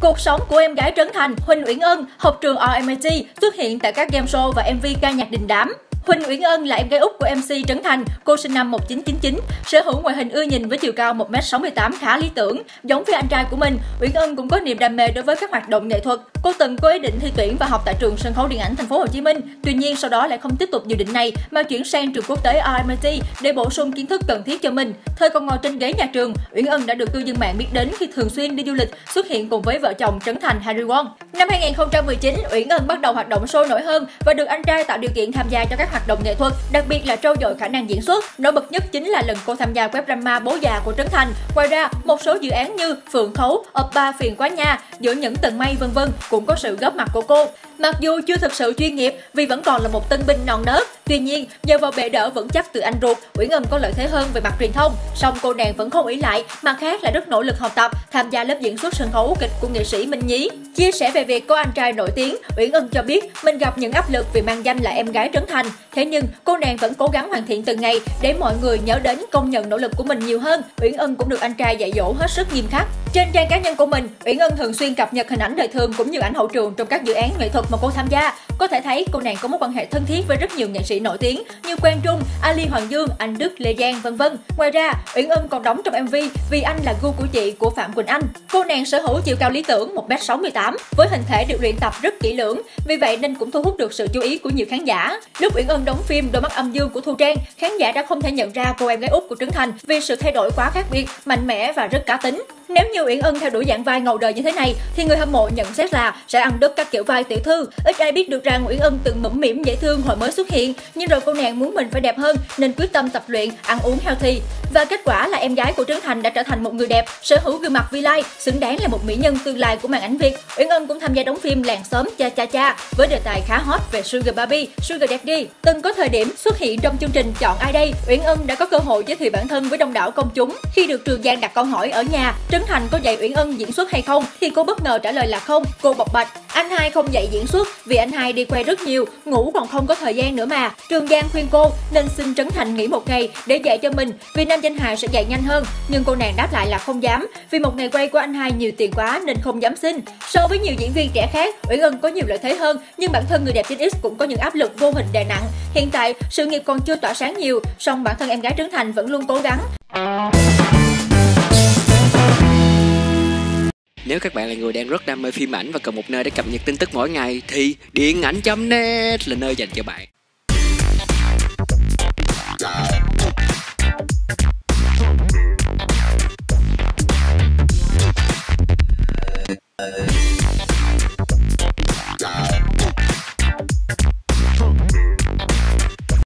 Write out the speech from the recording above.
Cuộc sống của em gái Trấn Thành, Huỳnh Uyển Ân, học trường RMIT xuất hiện tại các game show và MV ca nhạc đình đám. Huỳnh Uyển Ân là em gái út của MC Trấn Thành, cô sinh năm 1999, sở hữu ngoại hình ưa nhìn với chiều cao 1m68 khá lý tưởng. Giống với anh trai của mình, Uyển Ân cũng có niềm đam mê đối với các hoạt động nghệ thuật. Cô từng có ý định thi tuyển và học tại trường sân khấu điện ảnh thành phố Hồ Chí Minh. Tuy nhiên sau đó lại không tiếp tục dự định này mà chuyển sang trường quốc tế RMIT để bổ sung kiến thức cần thiết cho mình. Thời còn ngồi trên ghế nhà trường, Uyển Ân đã được cư dân mạng biết đến khi thường xuyên đi du lịch, xuất hiện cùng với vợ chồng Trấn Thành Harry Won. Năm 2019, Uyển Ân bắt đầu hoạt động sôi nổi hơn và được anh trai tạo điều kiện tham gia cho các hoạt động nghệ thuật, đặc biệt là trau dồi khả năng diễn xuất. Nổi bật nhất chính là lần cô tham gia web drama Bố già của Trấn Thành. Ngoài ra, một số dự án như Phượng Khấu, Oppa Phiền Quá Nha, Giữa những tầng mây vân vân cũng có sự góp mặt của cô. Mặc dù chưa thực sự chuyên nghiệp vì vẫn còn là một tân binh non nớt, tuy nhiên nhờ vào bệ đỡ vững chắc từ anh ruột, Uyển Ân có lợi thế hơn về mặt truyền thông. Song cô nàng vẫn không ý lại, mặt khác là rất nỗ lực học tập, tham gia lớp diễn xuất sân khấu kịch của nghệ sĩ Minh Nhí. Chia sẻ về việc có anh trai nổi tiếng, Uyển Ân cho biết mình gặp những áp lực vì mang danh là em gái Trấn Thành. Thế nhưng cô nàng vẫn cố gắng hoàn thiện từng ngày để mọi người nhớ đến công nhận nỗ lực của mình nhiều hơn. Uyển Ân cũng được anh trai dạy dỗ hết sức nghiêm khắc. Trên trang cá nhân của mình, Uyển Ân thường xuyên cập nhật hình ảnh đời thường cũng như ảnh hậu trường trong các dự án nghệ thuật mà cô tham gia. Có thể thấy cô nàng có mối quan hệ thân thiết với rất nhiều nghệ sĩ nổi tiếng như Quang Trung, Ali Hoàng Dương, Anh Đức, Lê Giang, vân vân. Ngoài ra, Uyển Ân còn đóng trong MV Vì anh là gu của chị của Phạm Quỳnh Anh. Cô nàng sở hữu chiều cao lý tưởng 1m68 với hình thể được luyện tập rất kỹ lưỡng, vì vậy nên cũng thu hút được sự chú ý của nhiều khán giả. Lúc Uyển Ân đóng phim Đôi mắt âm dương của Thu Trang, khán giả đã không thể nhận ra cô em gái út của Trấn Thành vì sự thay đổi quá khác biệt, mạnh mẽ và rất cá tính. Nếu như Uyển Ân theo đuổi dạng vai ngầu đời như thế này thì người hâm mộ nhận xét là sẽ ăn đứt các kiểu vai tiểu thư. Ít ai biết được rằng Uyển Ân từng mẫm mỉm dễ thương hồi mới xuất hiện, nhưng rồi cô nàng muốn mình phải đẹp hơn nên quyết tâm tập luyện, ăn uống healthy. Và kết quả là em gái của Trấn Thành đã trở thành một người đẹp, sở hữu gương mặt vi lai, xứng đáng là một mỹ nhân tương lai của màn ảnh Việt. Uyển Ân cũng tham gia đóng phim Làng xóm cha cha cha với đề tài khá hot về Sugar Baby, Sugar Daddy. Từng có thời điểm xuất hiện trong chương trình Chọn ai đây, Uyển Ân đã có cơ hội giới thiệu bản thân với đông đảo công chúng. Khi được Trường Giang đặt câu hỏi ở nhà, Trấn Thành có dạy Uyển Ân diễn xuất hay không thì cô bất ngờ trả lời là không. Cô bộc bạch, anh hai không dạy diễn xuất vì anh hai đi quay rất nhiều, ngủ còn không có thời gian nữa mà. Trường Giang khuyên cô nên xin Trấn Thành nghỉ một ngày để dạy cho mình vì nam danh hài sẽ dạy nhanh hơn. Nhưng cô nàng đáp lại là không dám vì một ngày quay của anh hai nhiều tiền quá nên không dám xin. So với nhiều diễn viên trẻ khác, Uyển Ân có nhiều lợi thế hơn nhưng bản thân người đẹp trên X cũng có những áp lực vô hình đè nặng. Hiện tại, sự nghiệp còn chưa tỏa sáng nhiều, song bản thân em gái Trấn Thành vẫn luôn cố gắng. Nếu các bạn là người đang rất đam mê phim ảnh và cần một nơi để cập nhật tin tức mỗi ngày, thì điện ảnh.net là nơi dành cho bạn. Uh...